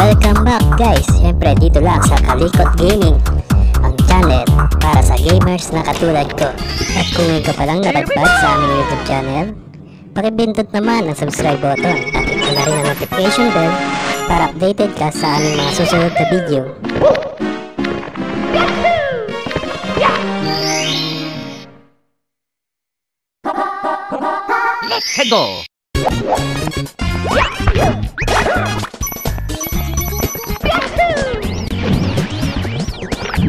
Welcome back guys! Siyempre dito lang sa Kalikot Gaming ang channel para sa gamers na katulad ko. At kung ngayon ka palang napadpad sa aming YouTube channel, pakibindot naman ang subscribe button at ito na rin ang notification bell para updated ka sa aming mga susunod na video. Let's go!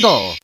Lego.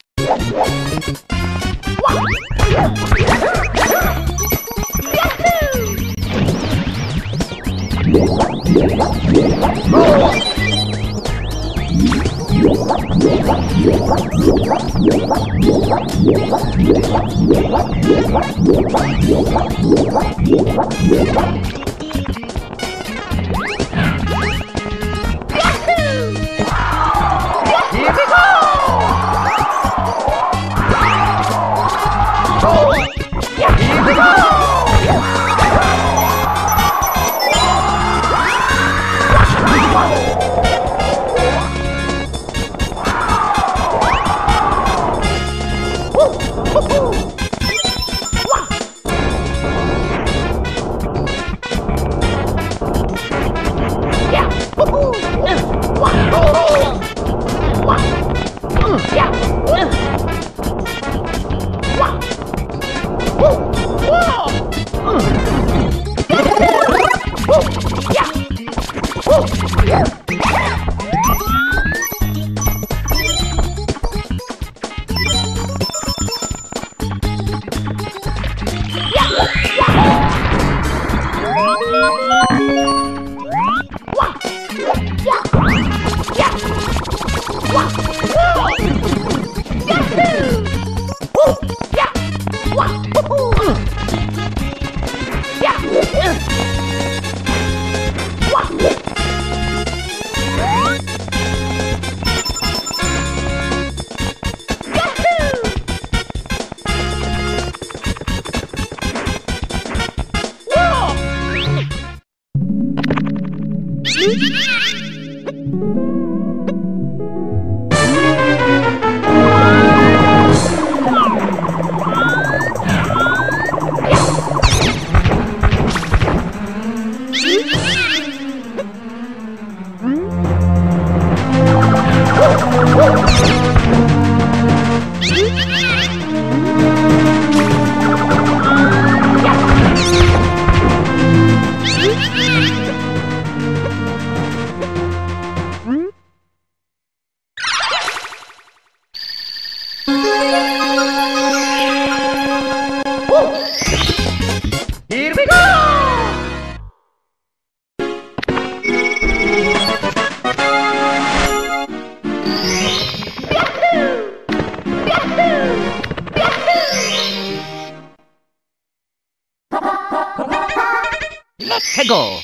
Let's go!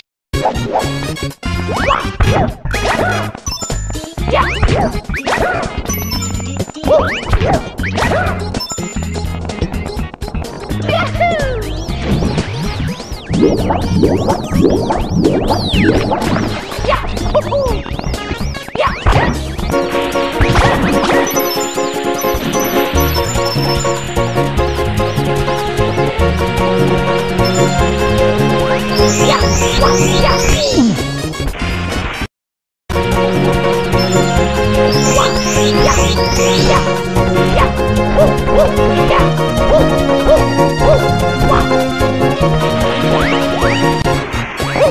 Yahoo!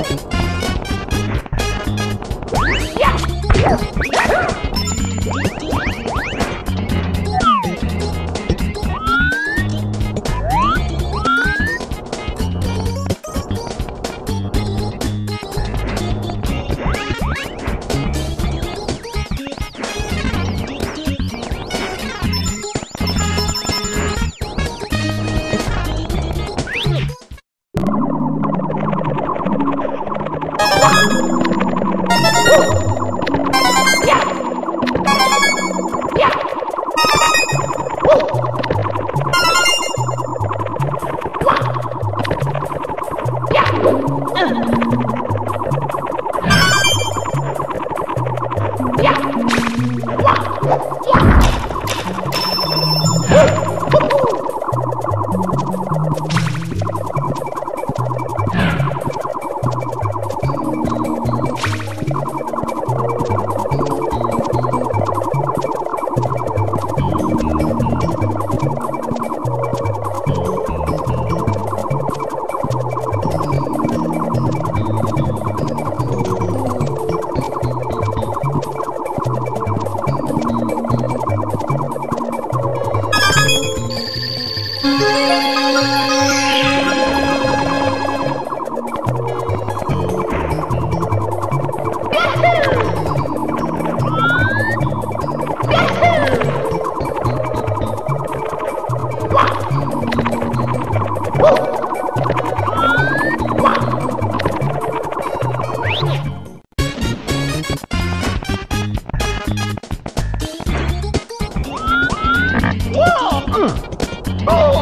Yeah! Wow!